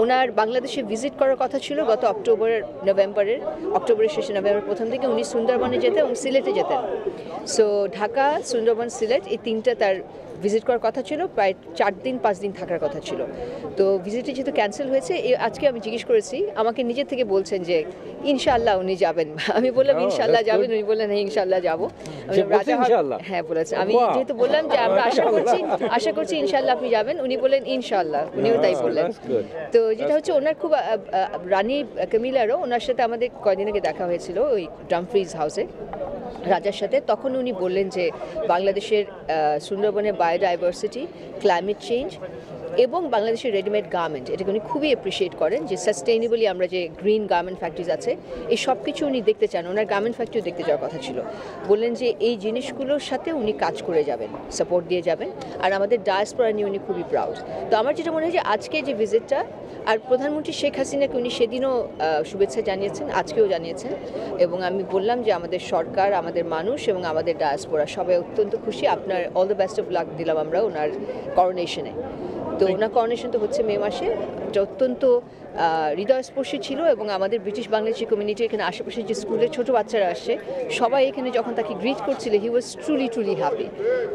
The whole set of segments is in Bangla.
ওনার বাংলাদেশে ভিজিট করার কথা ছিল গত অক্টোবর নভেম্বরের অক্টোবরের শেষে নভেম্বর প্রথম দিকে উনি সুন্দরবনে যেতেন এবং সিলেটে যেতেন। সো ঢাকা সুন্দরবন সিলেট এই তিনটা তার ভিজিট করার কথা ছিল প্রায় চার দিন পাঁচ দিন থাকার কথা ছিল। তো ভিজিটটি যেহেতু ক্যান্সেল হয়েছে এ- আজকে আমি জিজ্ঞেস করেছি আমাকে নিজে থেকে বলছেন যে ইনশাল্লাহ উনি যাবেন। আমি বললাম ইনশাল্লাহ যাবেন। উনি বললেন হ্যাঁ ইনশাআল্লাহ যাব? হ্যাঁ বলেছে। আমি যেহেতু বললাম যে আমরা আশা করছি আশা করছি ইনশাল্লাহ আপনি যাবেন উনি বললেন ইনশাল্লাহ উনিও তাই Oh, বললেন। তো যেটা হচ্ছে ওনার খুব রানী কামিলারও ওনার সাথে আমাদের কয়দিন আগে দেখা হয়েছিল ওই ডামফ্রিজ হাউসে রাজার সাথে। তখন উনি বললেন যে বাংলাদেশের সুন্দরবনের বায়োডাইভার্সিটি ক্লাইমেট চেঞ্জ এবং বাংলাদেশের রেডিমেড গার্মেন্ট এটাকে উনি খুবই অ্যাপ্রিসিয়েট করেন যে সাস্টেইনেবলি আমরা যে গ্রিন গার্মেন্ট ফ্যাক্টরিজ আছে, এই সব কিছু উনি দেখতে চান। ওনার গার্মেন্ট ফ্যাক্টরিও দেখতে যাওয়ার কথা ছিল। বললেন যে এই জিনিসগুলোর সাথে উনি কাজ করে যাবেন সাপোর্ট দিয়ে যাবেন। আর আমাদের ডায়াসপোরা নিয়ে উনি খুবই প্রাউড তো আমার যেটা মনে হয় যে আজকে যে ভিজিটটা আর প্রধানমন্ত্রী শেখ হাসিনাকে উনি সেদিনও শুভেচ্ছা জানিয়েছেন, আজকেও জানিয়েছেন। এবং আমি বললাম যে আমাদের সরকার, আমাদের মানুষ এবং আমাদের ডায়াসপোরা সবাই অত্যন্ত খুশি। আপনার all the best of luck দিলাম আমরা ওনার করোনেশনে তো ওনার করোনেশন তো হচ্ছে মে মাসে। অত্যন্ত হৃদয়স্পর্শী ছিল এবং আমাদের ব্রিটিশ বাংলাদেশি কমিউনিটি এখানে আশেপাশে যে স্কুলের ছোটো বাচ্চারা আসে, সবাই এখানে যখন তাকে গ্রিট করছিল he was truly truly happy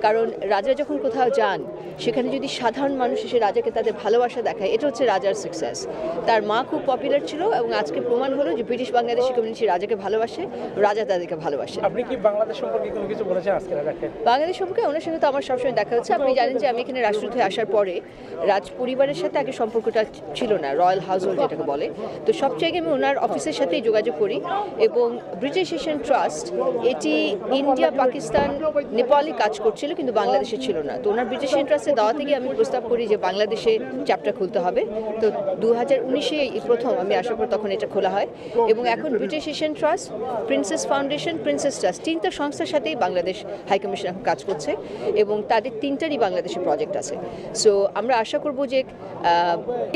কারণ রাজা যখন কোথাও যান সেখানে যদি সাধারণ মানুষ এসে রাজাকে তাদের ভালোবাসা দেখায় এটা হচ্ছে রাজার সাকসেস তার মা খুব পপুলার ছিল এবং আজকে প্রমাণ হলো যে ব্রিটিশ বাংলাদেশি কমিউনিটি রাজাকে ভালোবাসে রাজা তাদেরকে ভালোবাসে। আপনি কি বাংলাদেশ সম্পর্কে কোনো কিছু বলেছেন আজকে রাজাকে? বাংলাদেশ সম্পর্কে ওনার সঙ্গে তো আমার সবসময় দেখা হচ্ছে। আপনি জানেন যে আমি এখানে রাষ্ট্রদূত হয়ে আসার পরে রাজ পরিবারের সাথে আগে সম্পর্কটা ছিল না রয়্যাল হাউস হোল্ড যেটাকে বলে। তো সব জায়গায় আমি ওনার অফিসের সাথেই যোগাযোগ করি এবং ব্রিটিশ এশিয়ান ট্রাস্ট এটি ইন্ডিয়া পাকিস্তান নেপালে কাজ করছিল কিন্তু বাংলাদেশে ছিল না। তো ওনার ব্রিটিশ এশিয়ান ট্রাস্টে দেওয়া থেকে আমি প্রস্তাব করি যে বাংলাদেশে চ্যাপ্টার খুলতে হবে। তো দু হাজার উনিশে প্রথম আমি আসার পর তখন এটা খোলা হয়। এবং এখন British Asian trust princess foundation princess trust তিনটা সংস্থার সাথেই বাংলাদেশ হাইকমিশন এখন কাজ করছে এবং তাদের তিনটারই বাংলাদেশে প্রজেক্ট আছে। সো আমরা আশা করব যে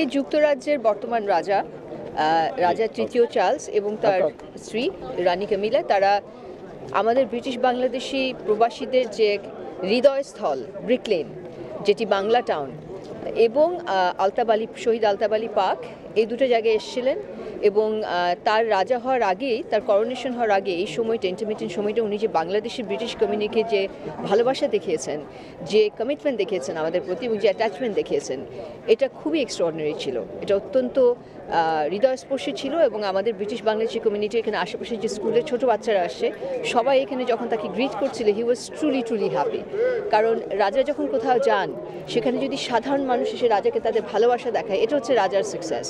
এই যুক্তরাজ্যের বর্তমান রাজা রাজা তৃতীয় চার্লস এবং তার স্ত্রী রানী কামিলা তারা আমাদের ব্রিটিশ বাংলাদেশি প্রবাসীদের যে হৃদয়স্থল ব্রিকলেন যেটি বাংলা টাউন। এবং আলতাবালি, শহীদ আলতাবালি পার্ক, এই দুটো জায়গায় এসেছিলেন এবং তার রাজা হওয়ার আগেই, তার করোনেশন হওয়ার আগে এই সময়টা ইন্টারমিডিয়েট সময়টা উনি যে বাংলাদেশি ব্রিটিশ কমিউনিকে যে ভালোবাসা দেখিয়েছেন, যে কমিটমেন্ট দেখিয়েছেন আমাদের প্রতি এবং যে অ্যাটাচমেন্ট দেখিয়েছেন, এটা খুবই এক্সট্রাঅর্ডিনারি ছিল। এটা অত্যন্ত হৃদয়স্পর্শী ছিল এবং আমাদের ব্রিটিশ বাংলাদেশি কমিউনিটি এখানে আশেপাশে যে স্কুলের ছোট বাচ্চারা আসে, সবাই এখানে যখন তাকে গ্রিট করছিল he was truly truly happy কারণ রাজা যখন কোথাও যান, সেখানে যদি সাধারণ মানুষ এসে রাজাকে তাদের ভালোবাসা দেখায়। এটা হচ্ছে রাজার সাকসেস